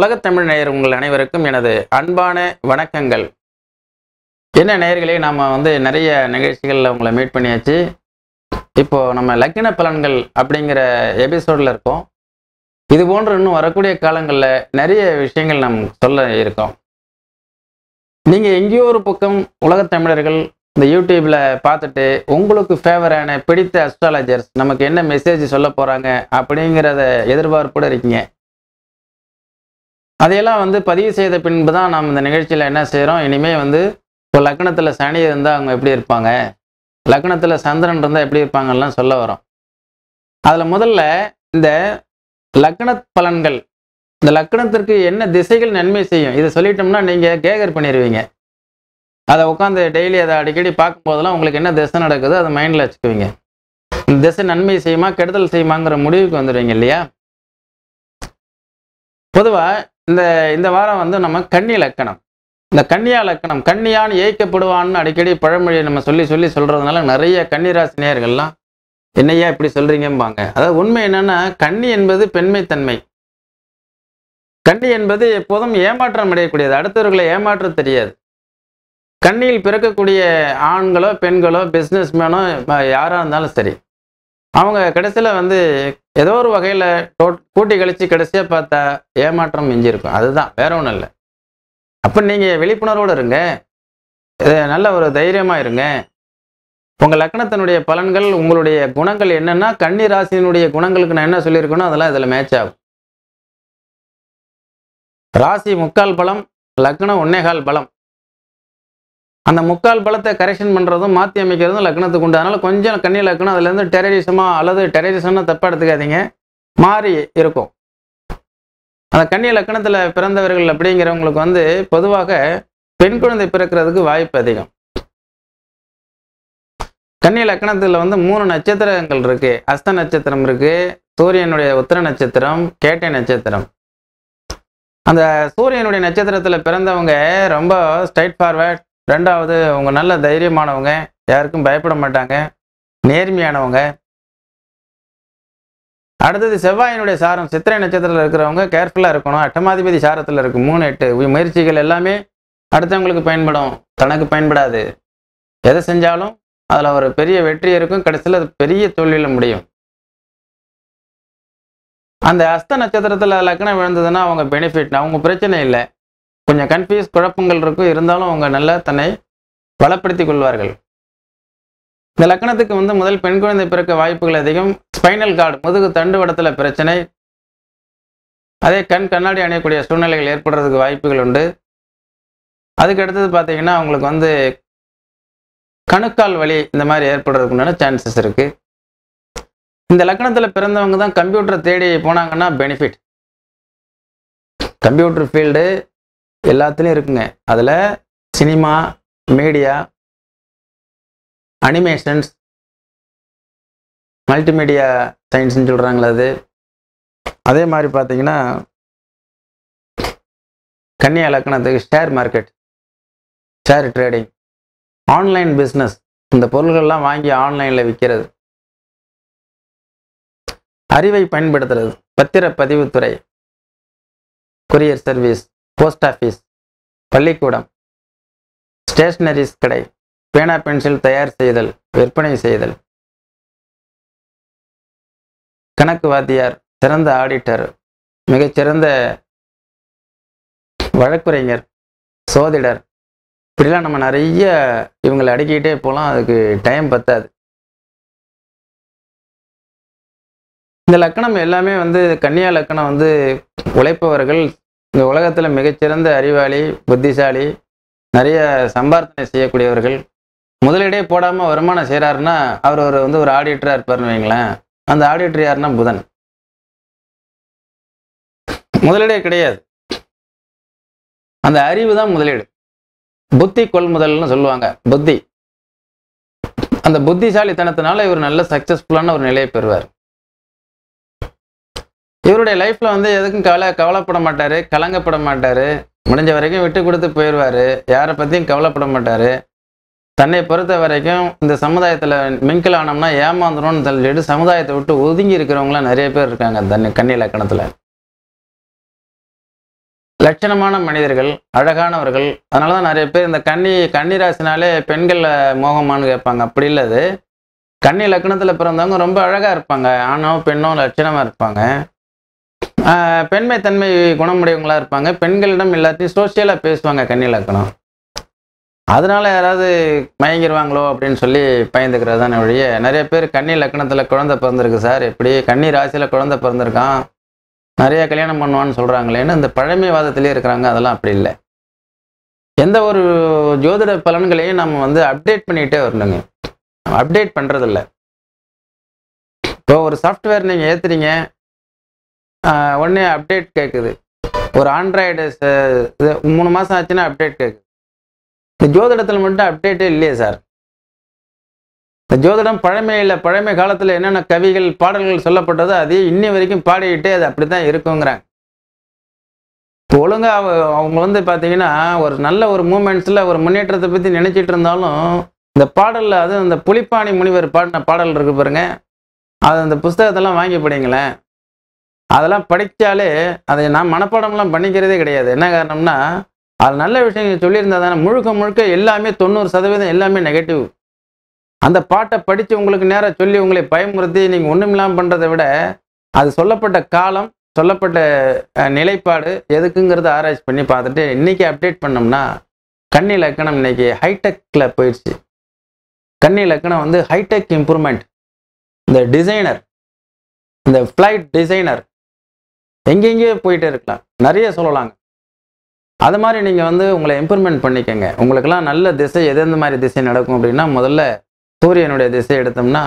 உலகத் தமிழ் நேயர் உங்கள் அனைவருக்கும் எனது அன்பான வணக்கங்கள். என்ன நேயர்களே நாம் வந்து நிறைய நிகழ்ச்சிகளில் உங்களை மீட் பண்ணியாச்சு. இப்போது நம்ம லக்கின பலன்கள் அப்படிங்கிற எபிசோடில் இருக்கோம். இது போன்று இன்னும் வரக்கூடிய காலங்களில் நிறைய விஷயங்கள் நாம் சொல்ல இருக்கோம். நீங்கள் எங்கேயோ ஒரு பக்கம் உலகத் தமிழர்கள் இந்த யூடியூப்பில் பார்த்துட்டு உங்களுக்கு ஃபேவரான பிடித்த அஸ்ட்ராலஜர்ஸ் நமக்கு என்ன மெசேஜ் சொல்ல போகிறாங்க அப்படிங்கிறத எதிர்பார்ப்போடு இருக்கீங்க. அதையெல்லாம் வந்து பதிவு செய்த பின்பு தான் நாம் இந்த நிகழ்ச்சியில் என்ன செய்கிறோம் இனிமே வந்து இப்போ லக்னத்தில் சனி இருந்தால் அவங்க எப்படி இருப்பாங்க? லக்னத்தில் சந்திரன் இருந்தால் எப்படி இருப்பாங்கலாம் சொல்ல வரோம். அதில் முதல்ல இந்த லக்ன பலன்கள் இந்த லக்னத்திற்கு என்ன திசைகள் நன்மை செய்யும்? இதை சொல்லிட்டோம்னா நீங்கள் கேகர் பண்ணிடுவீங்க அதை உட்காந்து டெய்லி அதை அடிக்கடி பார்க்கும்போதெல்லாம் உங்களுக்கு என்ன திசை நடக்குது அதை மைண்டில் வச்சுக்குவீங்க. இந்த திசை நன்மை செய்யுமா கெடுதல் செய்யுமாங்கிற முடிவுக்கு வந்துடுவீங்க இல்லையா? பொதுவாக இந்த இந்த வாரம் வந்து நம்ம கன்னி லக்கணம். இந்த கன்னியா லக்கணம் கன்னியான் ஏய்க்கப்படுவான்னு அடிக்கடி பழமொழியை நம்ம சொல்லி சொல்லி சொல்கிறதுனால நிறைய கன்னிராசி நேயர்கள்லாம் என்னையா இப்படி சொல்கிறீங்கம்பாங்க அதாவது உண்மை என்னென்னா கன்னி என்பது பெண்மைத்தன்மை. கன்னி என்பது எப்போதும் ஏமாற்றம் அடையக்கூடியது. அடுத்தவர்களை ஏமாற்ற தெரியாது. கண்ணியில் பிறக்கக்கூடிய ஆண்களோ பெண்களோ பிஸ்னஸ் மேனோ யாராக இருந்தாலும் சரி. அவங்க கடைசியில் வந்து ஏதோ ஒரு வகையில் கூட்டி கழிச்சு கடைசியாக பார்த்தா ஏமாற்றம் மிஞ்சிருக்கும் அதுதான். வேற ஒன்றும் இல்லை. அப்போ நீங்கள் விழிப்புணர்வோடு இருங்க. இது நல்ல ஒரு தைரியமாக இருங்க. உங்கள் லக்னத்தினுடைய பலன்கள் உங்களுடைய குணங்கள் என்னென்னா கன்னி ராசியினுடைய குணங்களுக்கு நான் என்ன சொல்லியிருக்கேனோ அதெல்லாம் இதில் மேட்ச் ஆகும். ராசி முக்கால் பலம் லக்னம் ஒன்னேகால் பலம். அந்த முக்கால் பலத்தை கரெக்ஷன் பண்ணுறதும் மாற்றி அமைக்கிறதும் லக்னத்துக்கு உண்டு. அதனால் கொஞ்சம் கன்னி லக்னம் அதுலேருந்து டெரரிசமாக அல்லது டெரரிசம்னு தப்பாக எடுத்துக்காதீங்க. மாறி இருக்கும். அந்த கன்னி லக்கணத்தில் பிறந்தவர்கள் அப்படிங்கிறவங்களுக்கு வந்து பொதுவாக பெண் குழந்தை பிறக்கிறதுக்கு வாய்ப்பு அதிகம். கன்னி லக்கணத்தில் வந்து மூணு நட்சத்திரங்கள் இருக்கு. அஸ்த நட்சத்திரம் இருக்கு சூரியனுடைய உத்திர நட்சத்திரம் கேட்டை நட்சத்திரம். அந்த சூரியனுடைய நட்சத்திரத்தில் பிறந்தவங்க ரொம்ப ஸ்ட்ரைட் ஃபார்வர்ட் ரெண்டாவது அவங்க நல்ல தைரியமானவங்க யாருக்கும் பயப்பட மாட்டாங்க. நேர்மையானவங்க. அடுத்தது செவ்வாயினுடைய சாரம் சித்திரை நட்சத்திரத்தில் இருக்கிறவங்க கேர்ஃபுல்லாக இருக்கணும். அட்டமாதிபதி சாரத்தில் இருக்கும் மூணு எட்டு முயற்சிகள் எல்லாமே அடுத்தவங்களுக்கு பயன்படும். தனக்கு பயன்படாது. எதை செஞ்சாலும் அதில் ஒரு பெரிய வெற்றி இருக்கும். கடைசியில் அது பெரிய தோல்வியில் முடியும். அந்த அஸ்த நட்சத்திரத்தில் லக்னம் விழுந்ததுன்னா அவங்க பெனிஃபிட் அவங்க பிரச்சனை இல்லை. கொஞ்சம் கன்ஃபியூஸ் குழப்பங்கள் இருக்கும். இருந்தாலும் அவங்க நல்லா தன்னை பலப்படுத்தி கொள்வார்கள். இந்த லக்கணத்துக்கு வந்து முதல் பெண் குழந்தை பிறக்க வாய்ப்புகள் அதிகம். ஸ்பைனல் கார்டு முதுகு தண்டு வடத்தில் பிரச்சனை. அதே கண் கண்ணாடி அணியக்கூடிய சூழ்நிலைகள் ஏற்படுறதுக்கு வாய்ப்புகள் உண்டு. அதுக்கு அடுத்தது பார்த்தீங்கன்னா அவங்களுக்கு வந்து கணுக்கால் வலி இந்த மாதிரி ஏற்படுறதுக்கு உண்டான சான்சஸ் இருக்குது இந்த லக்கணத்தில் பிறந்தவங்க தான் கம்ப்யூட்டரை தேடி போனாங்கன்னா பெனிஃபிட் கம்ப்யூட்டர் ஃபீல்டு எல்லாத்துலேயும் இருக்குங்க. அதில் சினிமா மீடியா அனிமேஷன்ஸ் மல்டிமீடியா சயின்ஸ்னு சொல்கிறாங்களா அது. அதே மாதிரி பார்த்தீங்கன்னா கன்னியா இலக்கணத்துக்கு share market share trading online business இந்த பொருள்கள்லாம் வாங்கி ஆன்லைனில் விற்கிறது அறிவை பயன்படுத்துறது. பத்திரப்பதிவுத்துறை கொரியர் சர்வீஸ் போஸ்ட் ஆஃபீஸ் பள்ளிக்கூடம் ஸ்டேஷ்னரிஸ் கடை பேனா பென்சில் தயார் செய்தல் விற்பனை செய்தல். கணக்கு வாத்தியார் சிறந்த ஆடிட்டர் மிகச்சிறந்த வழக்குரைஞர் சோதிடர். இப்படிலாம் நம்ம நிறைய இவங்களை அடுக்கிக்கிட்டே போகலாம் அதுக்கு டைம் பத்தாது. இந்த லக்கணம் எல்லாமே வந்து கன்னியா லக்கணம் வந்து உழைப்பவர்கள் இந்த உலகத்தில் மிகச்சிறந்த அறிவாளி புத்திசாலி நிறைய சம்பார்த்தனை செய்யக்கூடியவர்கள். முதலீடே போடாமல் வருமானம் செய்கிறாருன்னா அவர் ஒரு வந்து ஒரு ஆடிட்டராக இருப்பார்னு வைங்களேன். அந்த ஆடிட்டர் யாருன்னா புதன். முதலீடே கிடையாது. அந்த அறிவு தான் முதலீடு. புத்தி கொள்முதல்னு சொல்லுவாங்க. புத்தி. அந்த புத்திசாலித்தனத்தினால இவர் நல்ல சக்சஸ்ஃபுல்லான ஒரு நிலையை பெறுவார். இவருடைய லைஃப்ல வந்து எதுக்கும் கவலை கவலைப்பட மாட்டாரு கலங்கப்பட மாட்டாரு. முடிஞ்ச வரைக்கும் விட்டு கொடுத்து போயிடுவாரு யாரை பத்தியும் கவலைப்பட மாட்டாரு. தன்னை பொறுத்த வரைக்கும் இந்த சமுதாயத்தில் மிங்கில் ஆனோம்னா ஏமாந்துரும்னு சொல்லிட்டு சமுதாயத்தை விட்டு ஒதுங்கி இருக்கிறவங்களாம் நிறைய பேர் இருக்காங்க தண்ணி கன்னி லக்கணத்தில் லட்சணமான மனிதர்கள் அழகானவர்கள் அதனால தான் நிறைய பேர் இந்த கன்னி கன்னிராசினாலே பெண்களில் மோகமானு கேட்பாங்க. அப்படி இல்லை அது. கன்னி லக்னத்தில் பிறந்தவங்க ரொம்ப அழகாக இருப்பாங்க. ஆணோ பெண்ணோ லட்சணமாக இருப்பாங்க. பெண்மை தன்மை குணமுடையவங்களா இருப்பாங்க. பெண்களிடம் எல்லாத்தையும் சோசியலாக பேசுவாங்க கன்னிலக்கணம் அதனால யாராவது மயங்கிடுவாங்களோ அப்படின்னு சொல்லி பயந்துக்கிறது தானே வழிய நிறைய பேர் கன்னி லக்னத்தில் குழந்தை பிறந்திருக்கு சார். எப்படி? கன்னி ராசியில் குழந்தை பிறந்திருக்கான். நிறைய கல்யாணம் பண்ணுவான்னு சொல்கிறாங்களேன்னு இந்த பழமைவாதத்திலே இருக்கிறாங்க. அதெல்லாம் அப்படி இல்லை. எந்த ஒரு ஜோதிட பலன்களையும் நம்ம வந்து அப்டேட் பண்ணிகிட்டே வரணுங்க. அப்டேட் பண்ணுறதில்ல இப்போ ஒரு சாஃப்ட்வேர் நீங்கள் ஏற்றுறீங்க உடனே அப்டேட் கேட்குது ஒரு ஆண்ட்ராய்டு இது மூணு மாதம் ஆச்சுன்னா அப்டேட் கேட்குது இந்த ஜோதிடத்தில் மட்டும் அப்டேட்டே இல்லையே சார் இந்த ஜோதிடம் பழமையில் பழமை காலத்தில் என்னென்ன கவிகள் பாடல்கள் சொல்லப்பட்டதோ அதையும் இன்னி வரைக்கும் பாடிக்கிட்டே அது அப்படி தான் இருக்குங்கிறாங்க. இப்போ ஒழுங்காக அவ அவங்க வந்து பார்த்தீங்கன்னா ஒரு நல்ல ஒரு மூமெண்ட்ஸில் ஒரு முன்னேற்றத்தை பற்றி நினச்சிட்டு இருந்தாலும் இந்த பாடலில் அதுவும் இந்த புலிப்பாணி முனிவர் பாடின பாடல் இருக்கு பாருங்க. அது அந்த புஸ்தகத்தெல்லாம் வாங்கி படிங்களேன். அதெல்லாம் படித்தாலே அதை நான் மனப்பாடம்லாம் பண்ணிக்கிறதே கிடையாது. என்ன காரணம்னா அது நல்ல விஷயங்கள் சொல்லியிருந்தா தானே முழுக்க முழுக்க எல்லாமே தொண்ணூறு சதவீதம் எல்லாமே நெகட்டிவ் அந்த பாட்டை படித்து உங்களுக்கு நேராக சொல்லி உங்களை பயமுறுத்தி நீங்கள் ஒன்றும் இல்லாமல் பண்ணுறதை விட அது சொல்லப்பட்ட காலம் சொல்லப்பட்ட நிலைப்பாடு எதுக்குங்கிறத ஆராய்ச்சி பண்ணி பார்த்துட்டு இன்றைக்கி அப்டேட் பண்ணோம்னா கண்ணி லக்கணம் இன்னைக்கு ஹைடெக்கில் போயிடுச்சு. கண்ணி லக்கணம் வந்து ஹைடெக் இம்ப்ரூவ்மெண்ட் இந்த டிசைனர் இந்த ஃப்ளைட் டிசைனர் எங்கெங்கேயோ போயிட்டே இருக்கலாம். நிறைய சொல்லலாங்க. அது மாதிரி நீங்கள் வந்து உங்களை இம்ப்ரூவ்மெண்ட் பண்ணிக்கங்க. உங்களுக்கெல்லாம் நல்ல திசை எதெந்த மாதிரி திசை நடக்கும் அப்படின்னா முதல்ல சூரியனுடைய திசை எடுத்தோம்னா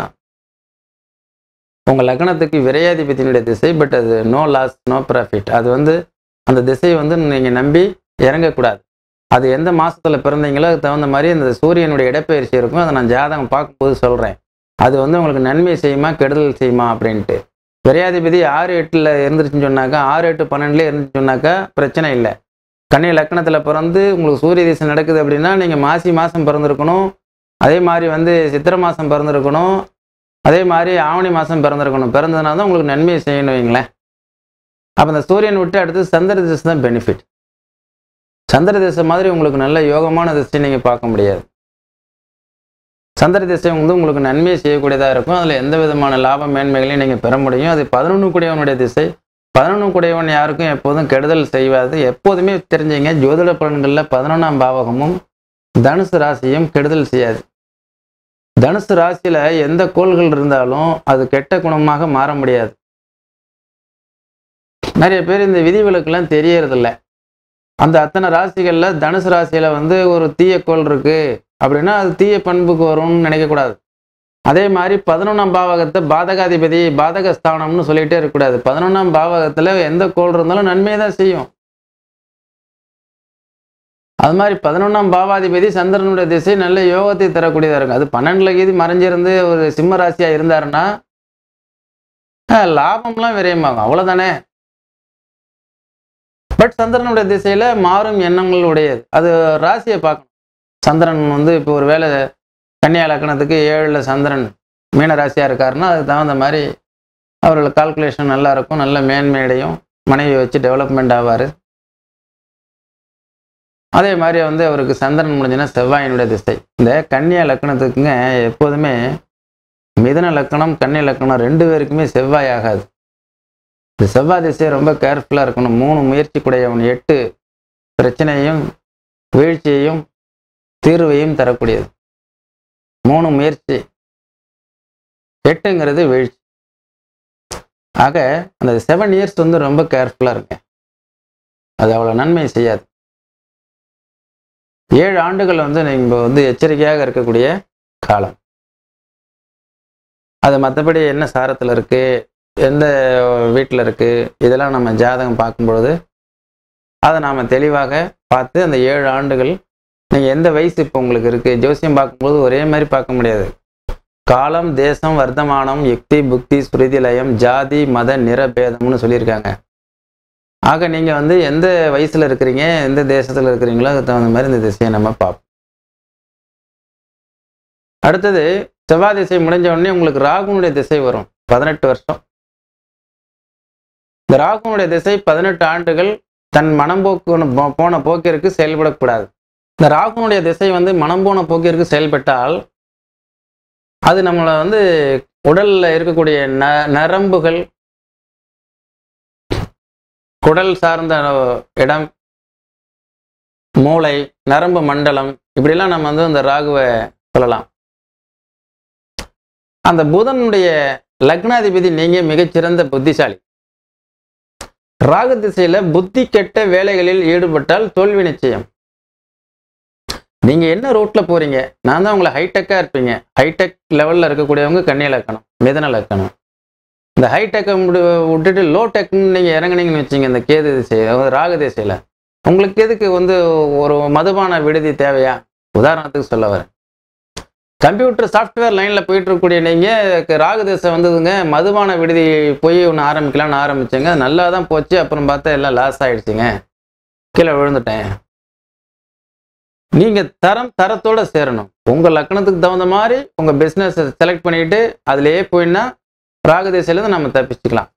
உங்கள் லக்னத்துக்கு விரையாதிபதியினுடைய திசை பட் அது நோ லாஸ் நோ ப்ராஃபிட் அது வந்து அந்த திசையை வந்து நீங்கள் நம்பி இறங்கக்கூடாது. அது எந்த மாதத்தில் பிறந்தீங்களோ அதுக்கு தகுந்த மாதிரி அந்த சூரியனுடைய இடப்பெயர்ச்சி இருக்கும். அதை நான் ஜாதகம் பார்க்கும்போது சொல்கிறேன் அது வந்து உங்களுக்கு நன்மை செய்யுமா கெடுதல் செய்யுமா அப்படின்ட்டு. விரையாதிபதி ஆறு எட்டில் இருந்துருச்சுன்னு சொன்னாக்கா ஆறு எட்டு பன்னெண்டுலேயே இருந்துச்சுன்னு சொன்னாக்கா பிரச்சனை இல்லை. கன்னி லக்கணத்தில் பிறந்து உங்களுக்கு சூரிய திசை நடக்குது அப்படின்னா நீங்கள் மாசி மாதம் பிறந்திருக்கணும். அதே மாதிரி வந்து சித்திரை மாதம் பிறந்திருக்கணும். அதே மாதிரி ஆவணி மாதம் பிறந்திருக்கணும். பிறந்ததுனால தான் உங்களுக்கு நன்மையை செய்யணும் வைங்களேன். அப்போ இந்த சூரியன் விட்டு அடுத்து சந்திர திசை தான் பெனிஃபிட் சந்திர திசை மாதிரி உங்களுக்கு நல்ல யோகமான திசை நீங்கள் பார்க்க முடியாது. சந்திர திசை வந்து உங்களுக்கு நன்மையை செய்யக்கூடியதாக இருக்கும். அதில் எந்த விதமான லாப மேன்மைகளையும் நீங்கள் பெற முடியும். அது பதினொன்று கூடியவனுடைய திசை. பதினொன்று கூடியவன் யாருக்கும் எப்போதும் கெடுதல் செய்வாது எப்போதுமே தெரிஞ்சுங்க ஜோதிட பலன்களில் பதினொன்றாம் பாவகமும் தனுசு ராசியும் கெடுதல் செய்யாது. தனுசு ராசியில் எந்த கோள்கள் இருந்தாலும் அது கெட்ட குணமாக மாற முடியாது. நிறைய பேர் இந்த விதிவிலக்குலாம் தெரியறதில்ல. அந்த அத்தனை ராசிகளில் தனுசு ராசியில் வந்து ஒரு தீய கோள் இருக்குது அப்படின்னா அது தீய பண்புக்கு வரும்னு நினைக்கக்கூடாது அதே மாதிரி பதினொன்றாம் பாவகத்தை பாதகாதிபதி பாதக ஸ்தானம்னு சொல்லிகிட்டே இருக்கக்கூடாது பதினொன்றாம் பாவகத்தில் எந்த கோள் இருந்தாலும் நன்மையை தான் செய்யும். அது மாதிரி பதினொன்றாம் பாவாதிபதி சந்திரனுடைய திசை நல்ல யோகத்தை தரக்கூடியதாக இருக்கும். அது பன்னெண்டுல கீதி மறைஞ்சிருந்து ஒரு சிம்ம ராசியாக இருந்தாருன்னா லாபம்லாம் விரயமாகும். அவ்வளோதானே பட் சந்திரனுடைய திசையில் மாறும் எண்ணங்கள் உடையது அது ராசியை பார்க்கணும். சந்திரன் வந்து இப்போ ஒரு வேளை கன்னியா லக்கணத்துக்கு ஏழில் சந்திரன் மீனராசியாக இருக்காருன்னா அதுக்கு தகுந்த மாதிரி அவர்களுக்கு கால்குலேஷன் நல்லா இருக்கும். நல்ல மேன்மையடையும். மனைவி வச்சு டெவலப்மெண்ட் ஆவார். அதே மாதிரி வந்து அவருக்கு சந்திரன் முடிஞ்சுன்னா செவ்வாயினுடைய திசை. இந்த கன்னியா லக்கணத்துக்குங்க எப்போதுமே மிதன லக்கணம் கன்னி லக்கணம் ரெண்டு பேருக்குமே செவ்வாய் ஆகாது. இந்த செவ்வாய் திசை ரொம்ப கேர்ஃபுல்லாக இருக்கணும். மூணு முயற்சி கூடையவன் எட்டு பிரச்சனையும் வீழ்ச்சியையும் தீர்வையும் தரக்கூடியது. மூணு முயற்சி. எட்டுங்கிறது வீழ்ச்சி. ஆக அந்த செவன் இயர்ஸ் வந்து ரொம்ப கேர்ஃபுல்லாக இருங்க. அது அவ்வளோ நன்மை செய்யாது. ஏழு ஆண்டுகள் வந்து நீங்கள் வந்து எச்சரிக்கையாக இருக்கக்கூடிய காலம். அது மற்றபடி என்ன சாரத்தில் இருக்குது எந்த வீட்டில் இருக்குது இதெல்லாம் நம்ம ஜாதகம் பார்க்கும்பொழுது அதை நாம் தெளிவாக பார்த்து அந்த ஏழு ஆண்டுகள் நீங்கள் எந்த வயசு இப்போ உங்களுக்கு இருக்குது ஜோசியம் பார்க்கும்போது ஒரே மாதிரி பார்க்க முடியாது. காலம் தேசம் வர்த்தமானம் யுக்தி புக்தி ஸ்ருதி லயம் ஜாதி மத நிறபேதம்னு சொல்லியிருக்காங்க. ஆக நீங்கள் வந்து எந்த வயசில் இருக்கிறீங்க? எந்த தேசத்தில் இருக்கிறீங்களோ அதுக்கு தகுந்த மாதிரி இந்த திசையை நம்ம பார்ப்போம். அடுத்தது செவ்வாய் திசை முடிஞ்ச உடனே உங்களுக்கு ராகுனுடைய திசை வரும். பதினெட்டு வருஷம். இந்த ராகுனுடைய திசை பதினெட்டு ஆண்டுகள் தன் மனம் போக்கு போன போக்கிற்கு செயல்படக்கூடாது. இந்த ராகுனுடைய திசை வந்து மனம் போன போக்கிற்கு செயல்பட்டால் அது நம்மளை வந்து உடல்ல இருக்கக்கூடிய ந நரம்புகள் குடல் சார்ந்த இடம் மூளை நரம்பு மண்டலம் இப்படிலாம் நம்ம வந்து இந்த ராகுவை சொல்லலாம். அந்த புதனுடைய லக்னாதிபதி நீங்க மிகச்சிறந்த புத்திசாலி. ராகு திசையில புத்தி கெட்ட வேலைகளில் ஈடுபட்டால் தோல்வி நிச்சயம். நீங்க என்ன ரூட்ல போறீங்க? நான் தான் உங்களை ஹைடெக்கா இருப்பீங்க. ஹைடெக் லெவல்ல இருக்கக்கூடியவங்க கன்னி இலக்கணம் மிதன இலக்கணம். இந்த ஹைடெக்கை விட்டுட்டு லோ டெக்னு நீங்க இறங்குனீங்கன்னு வச்சீங்க இந்த கேது திசை அதாவது ராகு திசையில. உங்களுக்கு எதுக்கு வந்து ஒரு மதுபான விடுதி தேவையா? உதாரணத்துக்கு சொல்ல வரேன். கம்ப்யூட்டர் சாஃப்ட்வேர் லைனில் போயிட்டு இருக்கக்கூடிய நீங்கள் ராகு திசை வந்ததுங்க மதுபான விடுதி போய் ஒன்று ஆரம்பிக்கலாம்னு ஆரம்பிச்சேங்க. நல்லா தான் போச்சு அப்புறம் பார்த்தா எல்லாம் லாஸ் ஆயிடுச்சுங்க. கீழே விழுந்துட்டேன். நீங்கள் தரம் தரத்தோட சேரணும். உங்கள் லக்கணத்துக்கு தகுந்த மாதிரி உங்கள் பிஸ்னஸை செலக்ட் பண்ணிட்டு அதுலேயே போயின்னா ராகு நம்ம தப்பிச்சுக்கலாம்.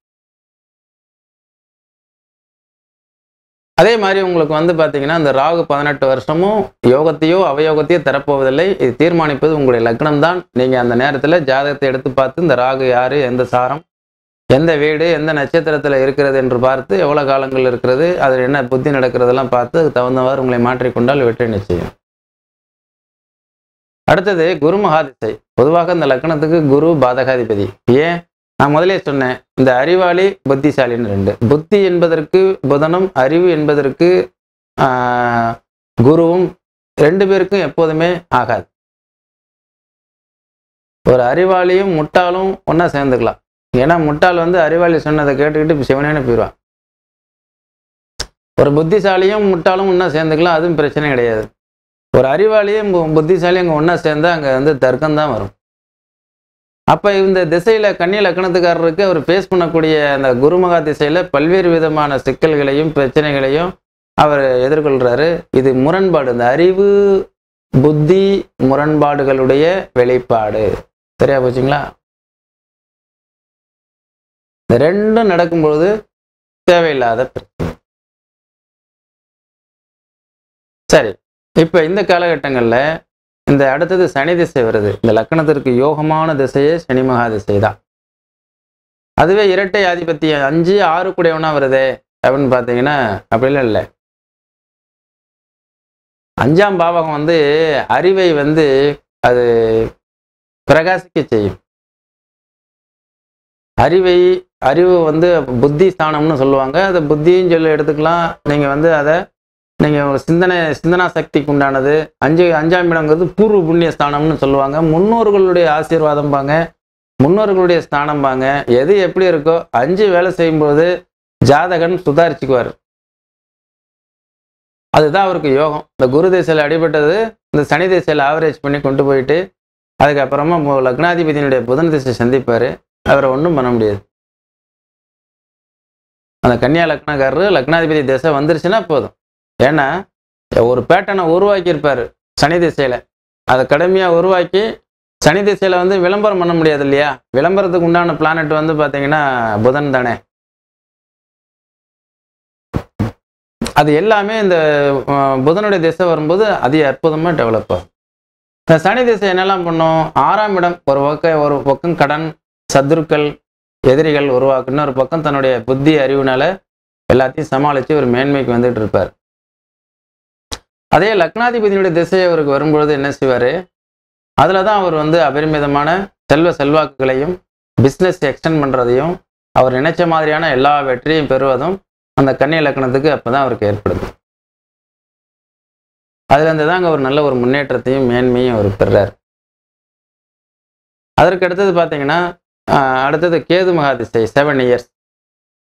அதே மாதிரி உங்களுக்கு வந்து பார்த்தீங்கன்னா இந்த ராகு பதினெட்டு வருஷமும் யோகத்தையோ அவயோகத்தையோ தரப்போவதில்லை. இது தீர்மானிப்பது உங்களுடைய லக்னம் தான் நீங்கள் அந்த நேரத்தில் ஜாதகத்தை எடுத்து பார்த்து இந்த ராகு யார் எந்த சாரம் எந்த வீடு எந்த நட்சத்திரத்தில் இருக்கிறது என்று பார்த்து எவ்வளோ காலங்கள் இருக்கிறது அதில் என்ன புத்தி நடக்கிறதெல்லாம் பார்த்து அதுக்கு தகுந்தவாறு உங்களை மாற்றிக்கொண்டால் வெற்றி நிச்சயம். அடுத்தது குரு மகாதிசை. பொதுவாக இந்த லக்னத்துக்கு குரு பாதகாதிபதி. ஏன்? நான் முதலே சொன்னேன் இந்த அறிவாளி புத்திசாலின்னு ரெண்டு. புத்தி என்பதற்கு புதனும் அறிவு என்பதற்கு குருவும் ரெண்டு பேருக்கும் எப்போதுமே ஆகாது. ஒரு அறிவாளியும் முட்டாளும் ஒன்றா சேர்ந்துக்கலாம். ஏன்னா முட்டாள் வந்து அறிவாளி சொன்னதை கேட்டுக்கிட்டு சிவனேன்னு போயிடுவான் ஒரு புத்திசாலியும் முட்டாளும் ஒன்றா சேர்ந்துக்கலாம் அதுவும் பிரச்சனை கிடையாது. ஒரு அறிவாளியும் புத்திசாலியும் அங்கே ஒன்றா சேர்ந்தா அங்கே வந்து தர்க்கம் தான் வரும். அப்போ இந்த திசையில் கன்னி லக்கணத்துக்காரருக்கு அவர் ஃபேஸ் பண்ணக்கூடிய அந்த குருமகா திசையில் பல்வேறு விதமான சிக்கல்களையும் பிரச்சனைகளையும் அவர் எதிர்கொள்கிறாரு இது முரண்பாடு இந்த அறிவு புத்தி முரண்பாடுகளுடைய வெளிப்பாடு. சரியா போச்சுங்களா? இந்த ரெண்டும் நடக்கும்பொழுது தேவையில்லாத பிரச்சனை. சரி இப்போ இந்த காலகட்டங்களில் இந்த அடுத்தது சனி திசை வருது. இந்த லக்கணத்திற்கு யோகமான திசையே சனி மகா திசை தான் அதுவே இரட்டை ஆதிபத்தியம் அஞ்சு ஆறு கூடையவனா வருதே அப்படின்னு பார்த்தீங்கன்னா அப்படிலாம் இல்லை. அஞ்சாம் பாவகம் வந்து அறிவை வந்து அது பிரகாசிக்க செய்யும். அறிவை அறிவு வந்து புத்தி ஸ்தானம்னு சொல்லுவாங்க. அதை புத்தியும் சொல்லி எடுத்துக்கலாம். நீங்கள் வந்து அதை நீங்கள் ஒரு சிந்தனை சிந்தனா சக்திக்கு உண்டானது. அஞ்சு அஞ்சாம் இடங்கிறது பூர்வ புண்ணிய ஸ்தானம்னு சொல்லுவாங்க. முன்னோர்களுடைய ஆசீர்வாதம் பாங்க. முன்னோர்களுடைய ஸ்தானம் பாங்க. எது எப்படி இருக்கோ அஞ்சு வேலை செய்யும்போது ஜாதகன் சுதாரிச்சுக்குவார். அதுதான் அவருக்கு யோகம். இந்த குரு திசையில் அடிபட்டது இந்த சனி திசையில் ஆவரேஜ் பண்ணி கொண்டு போயிட்டு அதுக்கப்புறமா லக்னாதிபதியினுடைய புதன் திசை சந்திப்பார். அவரை ஒன்றும் பண்ண முடியாது. அந்த கன்னியா லக்னக்காரரு லக்னாதிபதி திசை வந்துருச்சுன்னா போதும். ஏன்னா ஒரு பேட்டனை உருவாக்கியிருப்பார் சனி திசையில். அதை கடுமையாக உருவாக்கி சனி திசையில் வந்து விளம்பரம் பண்ண முடியாது இல்லையா? விளம்பரத்துக்கு உண்டான பிளானட் வந்து பார்த்தீங்கன்னா புதன் தானே. அது எல்லாமே இந்த புதனுடைய திசை வரும்போது அது அற்புதமாக டெவலப் ஆகும். இந்த சனி திசை என்னெல்லாம் பண்ணும்? ஆறாம் இடம் ஒரு பக்கம் ஒரு பக்கம் கடன் சத்துருக்கள் எதிரிகள் உருவாக்கு இன்னொரு பக்கம் தன்னுடைய புத்தி அறிவுனால எல்லாத்தையும் சமாளித்து ஒரு மேன்மைக்கு வந்துட்டு இருப்பார். அதே லக்னாதிபதியினுடைய திசை அவருக்கு வரும்பொழுது என்ன செய்வார்? அதில் தான் அவர் வந்து அபரிமிதமான செல்வ செல்வாக்குகளையும் பிஸ்னஸ் எக்ஸ்டெண்ட் பண்ணுறதையும் அவர் நினைச்ச மாதிரியான எல்லா வெற்றியும் பெறுவதும் அந்த கன்னி லக்னத்துக்கு அப்போ தான் அவருக்கு ஏற்படுது. அதுலேருந்து தான் அங்கே ஒரு நல்ல ஒரு முன்னேற்றத்தையும் மேன்மையும் அவர் பெறுறார். அதற்கு அடுத்தது பார்த்தீங்கன்னா அடுத்தது கேது மகாதிசை செவன் இயர்ஸ்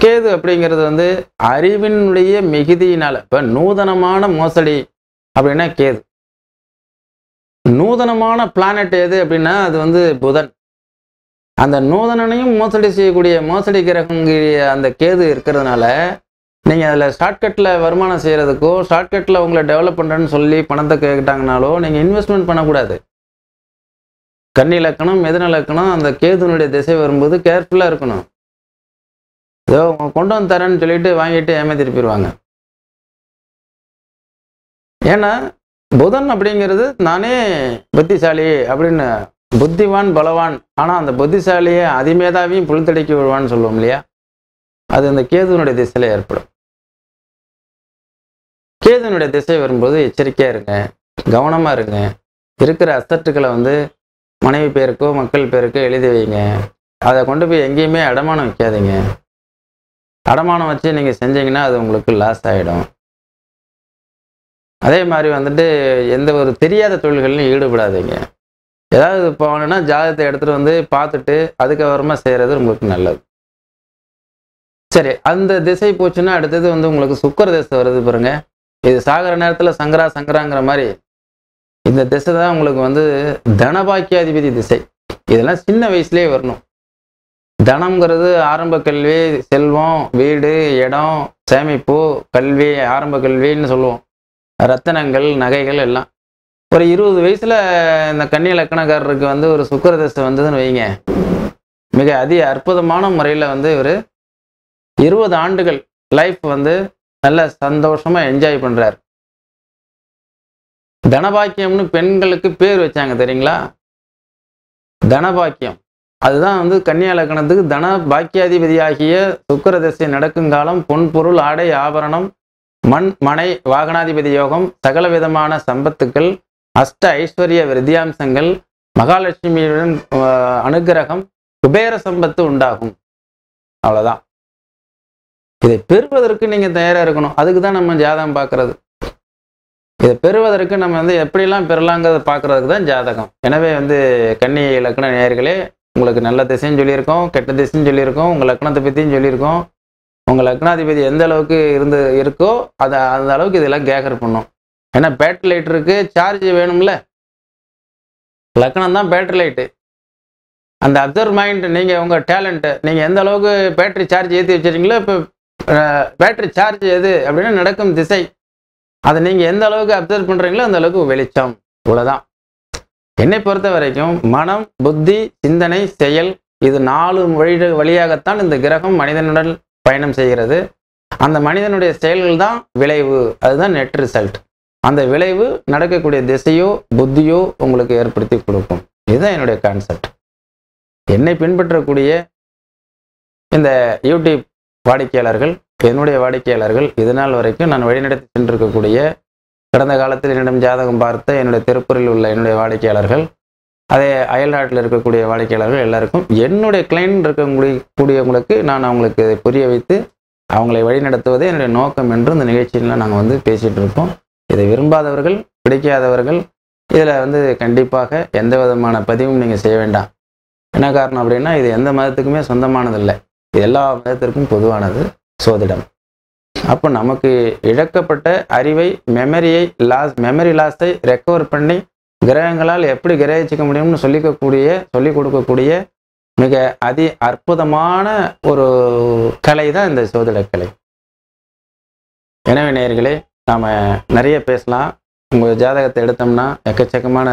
கேது அப்படிங்கிறது வந்து அறிவினுடைய மிகுதியினால இப்போ நூதனமான மோசடி அப்படின்னா கேது. நூதனமான பிளானட் எது அப்படின்னா அது வந்து புதன். அந்த நூதனனையும் மோசடி செய்யக்கூடிய மோசடி கிரகங்கிற அந்த கேது இருக்கிறதுனால நீங்கள் அதில் ஷார்ட்கட்டில் வருமானம் செய்கிறதுக்கோ ஷார்ட்கட்டில் உங்களை டெவலப் பண்ணுறேன்னு சொல்லி பணத்தை கேட்டாங்கனாலோ நீங்கள் இன்வெஸ்ட்மெண்ட் பண்ணக்கூடாது. கன்னி இலக்கணம் மிதன இலக்கணம்? அந்த கேதுனுடைய திசை வரும்போது கேர்ஃபுல்லாக இருக்கணும். ஏதோ கொண்டு வந்து தரேன்னு சொல்லிட்டு வாங்கிட்டு ஏமாத்திட்டு போயிடுவாங்க ஏன்னா புதன் அப்படிங்கிறது நானே புத்திசாலி அப்படின்னு புத்திவான் பலவான். ஆனால் அந்த புத்திசாலியை அதிமேதாவையும் புழுத்தடைக்கி விடுவான்னு சொல்லுவோம் இல்லையா? அது அந்த கேதுனுடைய திசையில் ஏற்படும். கேதுனுடைய திசை வரும்போது எச்சரிக்கையாக இருங்க கவனமாக இருங்க. இருக்கிற அசட்டுகளை வந்து மனைவி பேருக்கோ மக்கள் பேருக்கோ எழுதி வைங்க. அதை கொண்டு போய் எங்கேயுமே அடமானம் வைக்காதீங்க. அடமானம் வச்சு நீங்கள் செஞ்சீங்கன்னா அது உங்களுக்கு லாஸ் ஆகிடும் அதே மாதிரி வந்துட்டு எந்த ஒரு தெரியாத தொழில்கள்லையும் ஈடுபடாதீங்க. ஏதாவது போகணுன்னா ஜாதகத்தை எடுத்துகிட்டு வந்து பார்த்துட்டு அதுக்கப்புறமா செய்கிறது உங்களுக்கு நல்லது. சரி அந்த திசை போச்சுன்னா அடுத்தது வந்து உங்களுக்கு சுக்கர திசை வருது பாருங்க. இது சாகிற நேரத்தில் சங்கரா சங்கராங்கிற மாதிரி இந்த திசை தான் உங்களுக்கு வந்து தனபாக்கியாதிபதி திசை. இதெல்லாம் சின்ன வயசுலேயே வரணும். தனம்ங்கிறது ஆரம்ப கல்வி செல்வம் வீடு இடம் சேமிப்பு கல்வி ஆரம்ப கல்வின்னு சொல்லுவோம். ரத்தனங்கள் நகைகள் எல்லாம். ஒரு இருபது வயசில் இந்த கன்னி லக்கணக்காரருக்கு வந்து ஒரு சுக்கர திசை வந்ததுன்னு வைங்க. மிக அதி அற்புதமான முறையில் வந்து இவர் இருபது ஆண்டுகள் லைஃப் வந்து நல்ல சந்தோஷமாக என்ஜாய் பண்ணுறார் தனபாக்கியம்னு பெண்களுக்கு பேர் வச்சாங்க தெரியுங்களா? தனபாக்கியம். அதுதான் வந்து கன்னியா லக்கணத்துக்கு தன பாக்கியாதிபதியாகிய சுக்கர திசை நடக்கும் காலம் பொன் பொருள் ஆடை ஆபரணம் மண் மனை வாகனாதிபதி யோகம் சகல விதமான சம்பத்துக்கள் அஷ்ட ஐஸ்வர்ய விருத்தியாம்சங்கள் மகாலட்சுமியுடன் அனுகிரகம் அனுக்கிரகம் குபேர சம்பத்து உண்டாகும். அவ்வளோதான் இதை பெறுவதற்கு நீங்கள் தயாராக இருக்கணும். அதுக்கு தான் நம்ம ஜாதகம் பார்க்கறது. இதை பெறுவதற்கு நம்ம வந்து எப்படிலாம் பெறலாங்கிறத பார்க்கறதுக்கு தான் ஜாதகம். எனவே வந்து கன்னி இலக்கண நேயர்களே உங்களுக்கு நல்ல திசையும் சொல்லியிருக்கோம் கெட்ட திசையும் சொல்லியிருக்கோம் உங்கள் லக்னத்தை பற்றியும் சொல்லியிருக்கோம். உங்கள் லக்னாதிபதி எந்த அளவுக்கு இருந்து இருக்கோ அதை அந்த அளவுக்கு இதெல்லாம் கேகர் பண்ணும். ஏன்னா பேட்டரி லைட் இருக்கு சார்ஜ் வேணும்ல. லக்னம் தான் பேட்டரி லைட்டு அந்த அப்சர்வ் மைண்ட் நீங்கள் உங்கள் டேலண்ட்டு நீங்கள் எந்த அளவுக்கு பேட்டரி சார்ஜ் ஏற்றி வச்சிருக்கீங்களோ இப்போ பேட்டரி சார்ஜ் எது அப்படின்னா நடக்கும் திசை. அதை நீங்கள் எந்த அளவுக்கு அப்சர்வ் பண்ணுறீங்களோ அந்த அளவுக்கு வெளிச்சம். இவ்வளோதான் என்னை பொறுத்த வரைக்கும் மனம் புத்தி சிந்தனை செயல் இது நாலு வழி வழியாகத்தான் இந்த கிரகம் மனிதனுடன் பயணம் செய்கிறது. அந்த மனிதனுடைய செயல்கள் தான் விளைவு. அதுதான் நெட் ரிசல்ட் அந்த விளைவு நடக்கக்கூடிய திசையோ புத்தியோ உங்களுக்கு ஏற்படுத்தி கொடுக்கும். இதுதான் என்னுடைய கான்செப்ட் என்னை பின்பற்றக்கூடிய இந்த யூடியூப் வாடிக்கையாளர்கள் என்னுடைய வாடிக்கையாளர்கள் இது நாள் வரைக்கும் நான் வழிநடத்தி சென்றிருக்கக்கூடிய கடந்த காலத்தில் என்னிடம் ஜாதகம் பார்த்த என்னுடைய திருப்பூரில் உள்ள என்னுடைய வாடிக்கையாளர்கள் அதே அயல்நாட்டில் இருக்கக்கூடிய வாடிக்கையாளர்கள் எல்லாருக்கும் என்னுடைய கிளைண்ட் இருக்கக்கூடிய கூடியவங்களுக்கு நான் அவங்களுக்கு இதை புரிய வைத்து அவங்களை வழிநடத்துவதே என்னுடைய நோக்கம் என்று இந்த நிகழ்ச்சியில் நாங்கள் வந்து பேசிகிட்டு இருக்கோம். இதை விரும்பாதவர்கள் பிடிக்காதவர்கள் இதில் வந்து கண்டிப்பாக எந்த விதமான பதிவும் நீங்கள் செய்ய வேண்டாம். என்ன காரணம் அப்படின்னா இது எந்த மதத்துக்குமே சொந்தமானதில்லை. இது எல்லா மதத்திற்கும் பொதுவானது. சோதிடம். அப்போ நமக்கு இழக்கப்பட்ட அறிவை மெமரியை லாஸ் மெமரி லாஸை ரெக்கவர் பண்ணி கிரகங்களால் எப்படி கிரகிச்சிக்க முடியும்னு சொல்லிக்கக்கூடிய சொல்லிக் கொடுக்கக்கூடிய மிக அதி அற்புதமான ஒரு கலை தான் இந்த சோதிட கலை எனவே நேர்களே நாம் நிறைய பேசலாம். உங்கள் ஜாதகத்தை எடுத்தோம்னா எக்கச்சக்கமான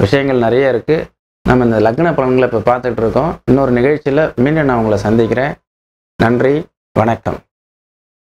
விஷயங்கள் நிறைய இருக்குது நம்ம இந்த லக்ன பலன்களை இப்போ பார்த்துட்டு இருக்கோம். இன்னொரு நிகழ்ச்சியில் மீண்டும் நான் உங்களை சந்திக்கிறேன். நன்றி. வணக்கம்.